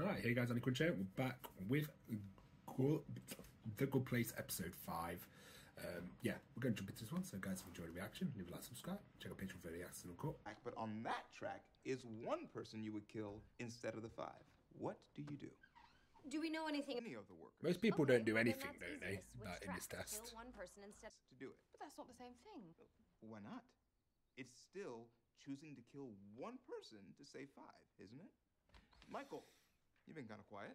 Alright, hey guys, Andy Quincher. We're back with Good, The Good Place episode 5. Um, yeah, we're going to jump into this one. So, guys, if you enjoyed the reaction, leave a like, subscribe, check out Patreon for the accidental cut. But on that track is one person you would kill instead of the five. What do you do? Do we know anything? Any of the workers Most people Okay, don't do anything, don't they, Just in this test? Kill one person instead. to do it. But that's not the same thing. Why not? It's still choosing to kill one person to save five, isn't it? Michael, you've been kind of quiet.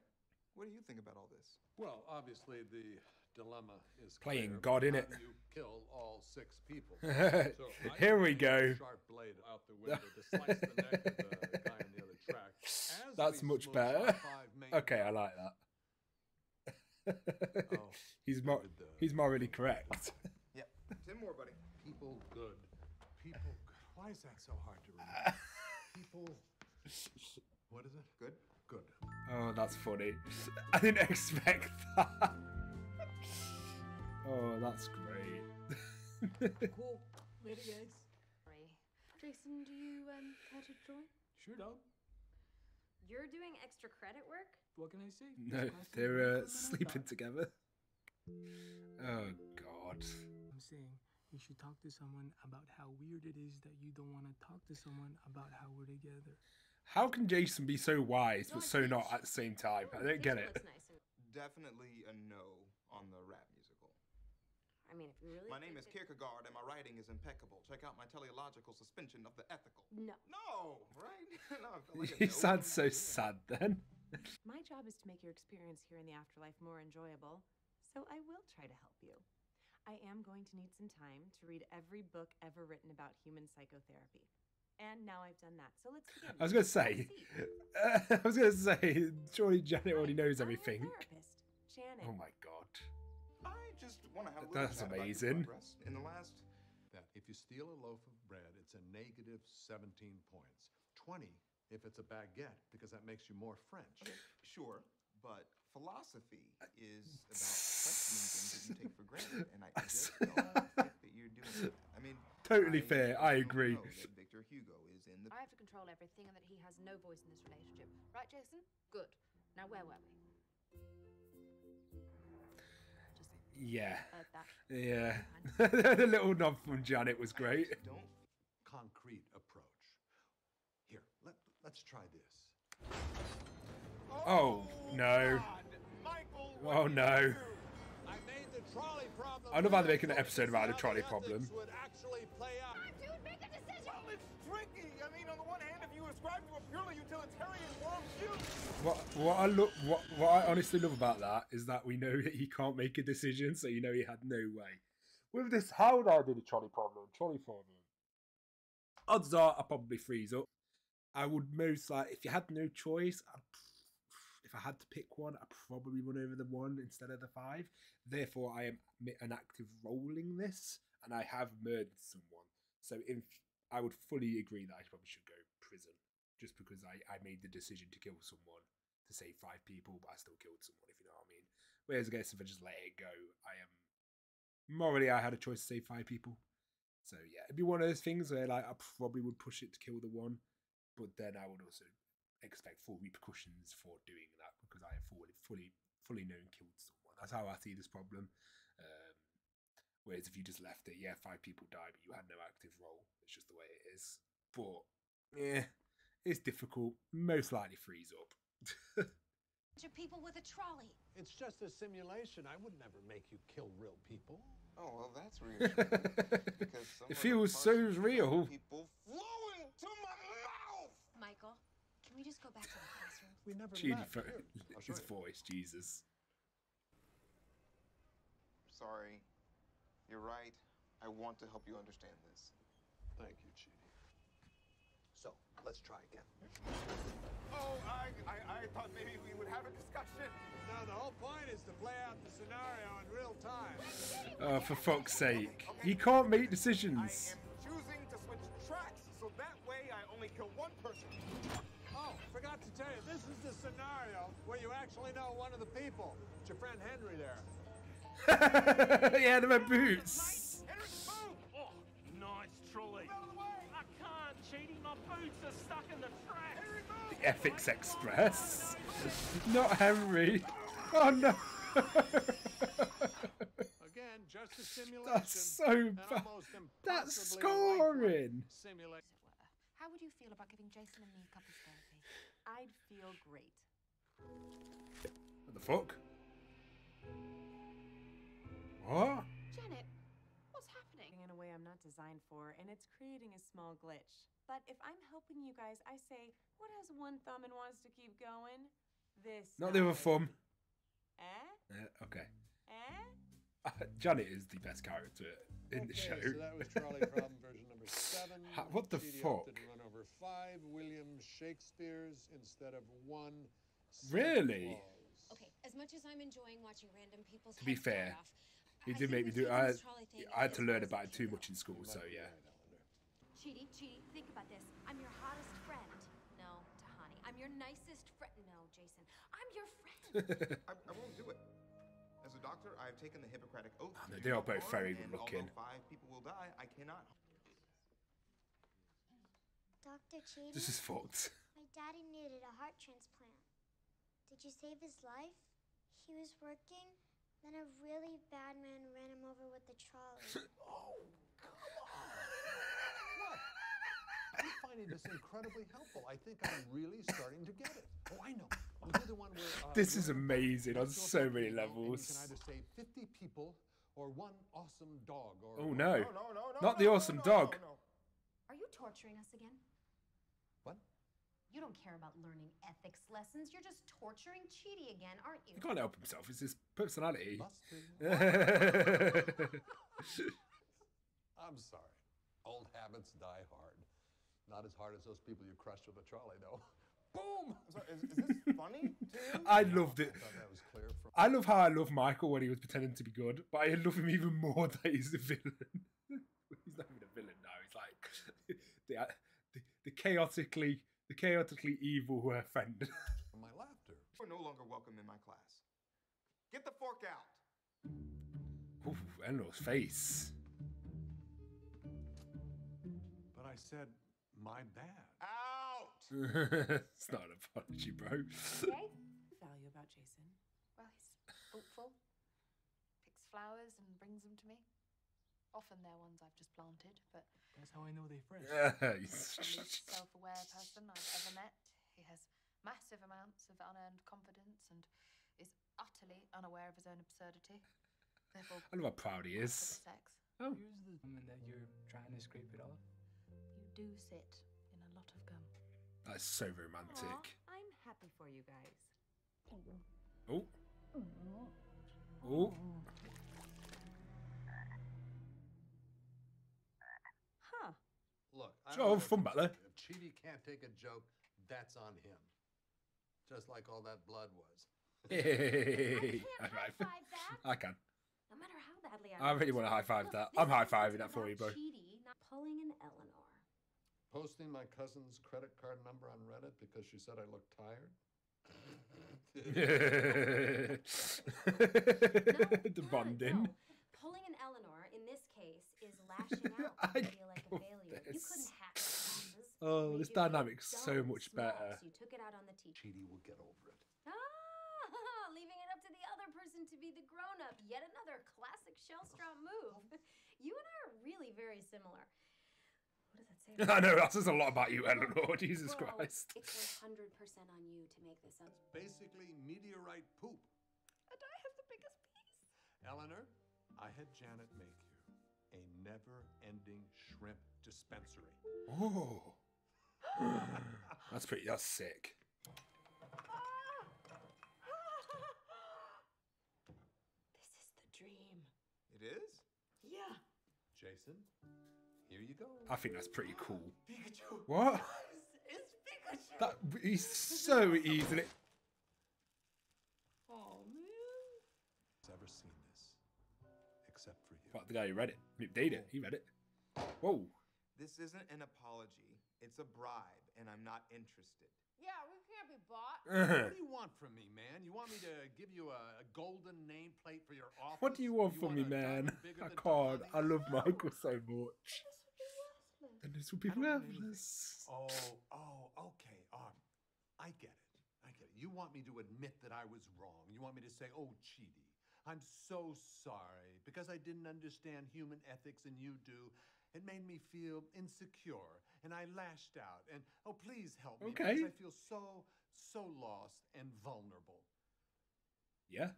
What do you think about all this? Well, obviously the dilemma is Playing clear, God, in it. You kill all six people. Here we go. Sharp blade out the window to slice the neck of the guy on the other track. As That's much better. Okay, I like that. Oh, he's more did the- uh, he's morally correct. Yep. Ten more, buddy. people good. People good. Why is that so hard to remember? people. What is it? Good. Good. Oh, that's funny. I didn't expect that. Oh, that's great. Cool. Later, guys. Sorry. Jason, do you um care to join? Sure, dog. You're doing extra credit work. What can I say? no, they're uh, sleeping Manhattan. together. Oh God. I'm saying you should talk to someone about how weird it is that you don't want to talk to someone about how we're together. How can Jason be so wise but so not at the same time? I don't get it. looks nice and- Definitely a no on the rap musical. I mean, if you really. My name is Kierkegaard and my writing is impeccable. Check out my teleological suspension of the ethical. No. No, right? no, like a He no sounds so sad then. My job is to make your experience here in the afterlife more enjoyable, so I will try to help you. I am going to need some time to read every book ever written about human psychotherapy. And now I've done that, so let's begin. I was gonna say, Have a seat. I was gonna say, surely Janet already Hi, knows I'm your everything. therapist, Janet. Oh my God. I just want to have a little That's chat about your amazing. progress In the last that if you steal a loaf of bread, it's a negative 17 points. 20 if it's a baguette, because that makes you more French. Sure, but philosophy uh, is about questioning things that you take for granted, and I just don't think that you're doing that. I mean, Totally I fair, just I don't agree. know that Victor Hugo is in the. I have to control everything and that he has no voice in this relationship. Right, Jason? Good. Now, where were we? Just Yeah. that. Yeah. the little nod from Janet was great. Don't. Concrete approach. Here, let, let's try this. Oh, no. Oh, Michael, Oh no. I made the trolley problem. I love how they're making an episode to about see the how trolley ethics problem. Tricky. I mean, on the one hand, if you ascribe to a purely utilitarian worldview, What what I look what what I honestly love about that is that we know that he can't make a decision, so you know he had no way. With this, how would I do the trolley problem? Trolley problem. Odds are I probably freeze up. I would most like if you had no choice. I'd, if I had to pick one, I'd probably run over the one instead of the five. Therefore, I am an active rolling this, and I have murdered someone. So, if I would fully agree that I probably should go prison just because I, I made the decision to kill someone to save five people, but I still killed someone, if you know what I mean. Whereas I guess if I just let it go, I am morally I had a choice to save five people. So yeah, it'd be one of those things where like I probably would push it to kill the one, but then I would also expect full repercussions for doing that because I have fully fully fully known killed someone. That's how I see this problem. Whereas if you just left it, yeah, five people die, but you had no active role. It's just the way it is. But yeah, it's difficult. Most likely freeze up. Bunch of people with a trolley. It's just a simulation. I would never make you kill real people. oh well, that's reassuring. because some It feels so real. People flow into my mouth. Michael, can we just go back to the classroom? We never Genie left. fo- Here, his you. voice, Jesus. Sorry, you're right. I want to help you understand this. Thank you, Chidi. So, let's try again. Oh, I, I, I thought maybe we would have a discussion. No, the whole point is to play out the scenario in real time. Oh, for fuck's sake. He can't make decisions. I decisions. am choosing to switch tracks, so that way I only kill one person. Oh, forgot to tell you, this is the scenario where you actually know one of the people. It's your friend Henry there. yeah, the red boots. Oh, nice trolley. Out of! I can't, Chidi. My boots are stuck in the track. The Ethics Express. Not Henry. Oh no. Again, just a simulation. That's so bad. That's scoring. Simulation. As it were. How would you feel about giving Jason and me couples therapy? I'd feel great. What the fuck? What? Janet, what's happening? in a way I'm not designed for, and it's creating a small glitch. But if I'm helping you guys, I say, what has one thumb and wants to keep going? This. Not the other thumb. Eh? Uh, okay. Eh? Janet is the best character in the Okay, show. So that was Trolley Problem version number seven. Ha- what the Chidi fuck? opted to run over five William Shakespeare's instead of one. Really? Okay, as much as I'm enjoying watching random people's To be fair, off, He did make me the do. I, Stevens trolley thing I had to learn about it too much in school, so yeah. right, Eleanor. Chidi, Chidi, think about this. I'm your hottest friend. No, Tahani. I'm your nicest friend. No, Jason. I'm your friend. I, I won't do it. As a doctor, I have taken the Hippocratic oath. Ah, oh, to they are no both harm, very and good-looking. Five people will die, I cannot. Dr. Chidi, This is fucked. my daddy needed a heart transplant. Did you save his life? He was working, then a really bad man ran him over with the trolley. Oh, come on. What? I'm finding this incredibly helpful. I think I'm really starting to get it. Oh, I know. I'll the one where. Uh, This is in a boat amazing on next to a so many you know, and levels. You can either save 50 people or one awesome dog. Or Oh no. No, no, no, no. Not no, the no, awesome no, dog. No, no. Are you torturing us again? What? You don't care about learning ethics lessons. You're just torturing Chidi again, aren't you? He can't help himself. It's his personality. I'm sorry. Old habits die hard. Not as hard as those people you crushed with a trolley, though. Boom! I'm sorry, is, is this funny to you? I loved it. I thought that was clear from. I love how I love Michael when he was pretending to be good, but I love him even more that he's a villain. he's not even a villain now. He's like the the, the chaotically the chaotically evil friend. from my laughter. You're no longer welcome in my class. Get the fork out. Ooh, Eleanor's face. But I said, my bad. Out. it's not an apology, bro. Okay. Value about Jason. Well, he's thoughtful, picks flowers and brings them to me. Often they're ones I've just planted, but That's how I know they're fresh. he's the least self-aware person I've ever met. He has massive amounts of unearned confidence and is utterly unaware of his own absurdity. Therefore, I love how proud he is. at sex. Oh. Here's the woman that you're trying to scrape it off. You do sit in a lot of gum. That's so Aw, romantic. I'm happy for you guys. Oh. Oh. Huh. Look, I Sure, don't know have fun if. If Chidi can't take a joke, that's on him. Just like all that blood was. Hey. I can't high-five that. I can. No matter how badly I I really want want to high five Look, that. I'm high is fiving that for you, bro. Chidi, not pulling an Eleanor. Posting my cousin's credit card number on Reddit because she said I looked tired. the God, bonding. no. Pulling an Eleanor in this case is lashing out I feel like a love failure. You couldn't hack the classes. Oh, Made this dynamic's so much small, better. So you took it out on the teacher. Chidi will get over it. Ah, leaving it up to the other person to be the grown-up. Yet another classic Shellstrop move. you and I are really very similar. What does that say? I know that says a lot about you, Eleanor. Jesus Well, Christ. It's 100% on you to make this up. Basically, meteorite poop. And I have the biggest piece. Eleanor, I had Janet make you a never-ending shrimp dispensary. Oh. that's pretty. That's sick. This is the dream. It is? Yeah. Jason, here you go. I think that's pretty cool. Pikachu. What? It's Pikachu. That he's so easily. Oh man. Has ever seen this, except for you. What the guy who read it? He did it. He read it. Whoa. This isn't an apology. It's a bribe, and I'm not interested. Yeah, we can't be bought. What do you want from me, man? You want me to give you a, a golden nameplate for your office? What do you want You from me, want a man? I can't. I love No. Michael so much. And this will be I don't need anything. worthless. Oh, oh, okay. Um, I get it. I get it. You want me to admit that I was wrong. You want me to say, oh, Chidi, I'm so sorry because I didn't understand human ethics and you do. It made me feel insecure and I lashed out. And oh, please help me Okay. because I feel so, so lost and vulnerable. Yeah.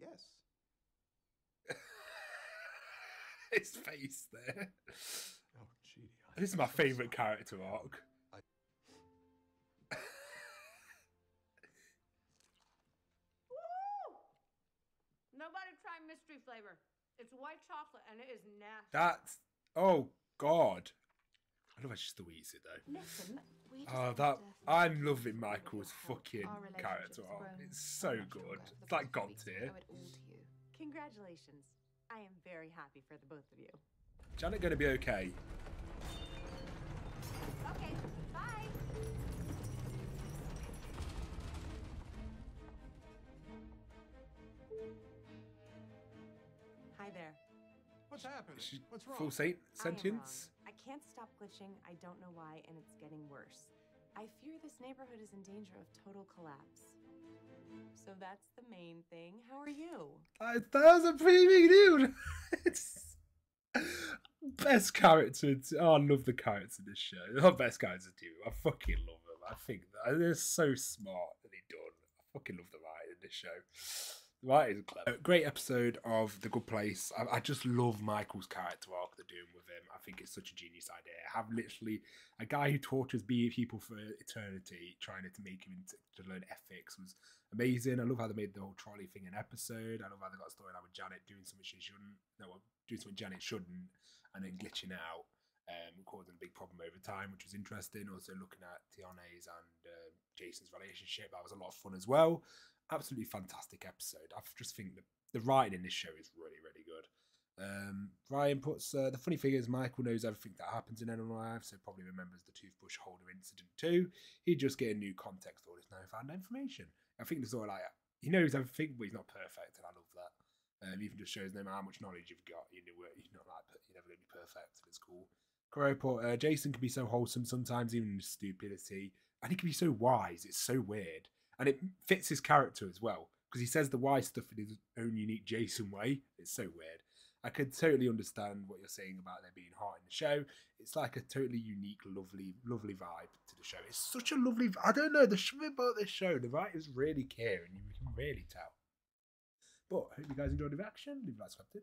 Yes. His face there. Oh, Chidi. This is my favourite character arc. Woo! Nobody try mystery flavor. It's white chocolate and it is nasty. That's oh god. I love how she still eats though. Listen, we just Oh, that I'm loving Michael's fucking character arc. It's so good. the It's like God weeks, and I tier. owe it all to you. Congratulations. I am very happy for the both of you. Janet gonna be okay. Okay, bye. What's happening? She- What's wrong? Full saint I wrong. I can't stop glitching. I don't know why, and it's getting worse. I fear this neighborhood is in danger of total collapse. So that's the main thing. How are you? That that was a pretty big deal. it's best character. t- Oh, I love the characters in this show. Not best characters too. I fucking love them. I think that they're so smart and they done. I fucking love the writing in this show. Writing is clever. Great episode of The Good Place. I, I just love Michael's character arc they're doing with him. I think it's such a genius idea. Have literally a guy who tortures people for eternity, trying to make him into, to learn ethics was amazing. I love how they made the whole trolley thing an episode. I love how they got a storyline with Janet doing something she shouldn't. No, doing something Janet shouldn't, and then glitching out, um, causing a big problem over time, which was interesting. Also looking at Tahani's and uh, Jason's relationship, that was a lot of fun as well. Absolutely fantastic episode. I just think the the writing in this show is really really good. Um, Ryan puts uh, the funny thing is Michael knows everything that happens in Animal Life, so probably remembers the toothbrush holder incident too. He'd just get a new context all this now found information. I think there's all like he knows everything, but he's not perfect, and I love that. Um, even just shows no matter how much knowledge you've got, you know you're not like you're never gonna be perfect, it's cool. Crow put uh, Jason can be so wholesome sometimes, even in his stupidity, and he can be so wise. It's so weird, and it fits his character as well because he says the why stuff in his own unique Jason way. It's so weird. I could totally understand what you're saying about there being heart in the show. It's like a totally unique, lovely, lovely vibe to the show. It's such a lovely. I don't know. the something about this show. The writers really care, and you can really tell. But I hope you guys enjoyed the reaction. Leave a like, subscribe,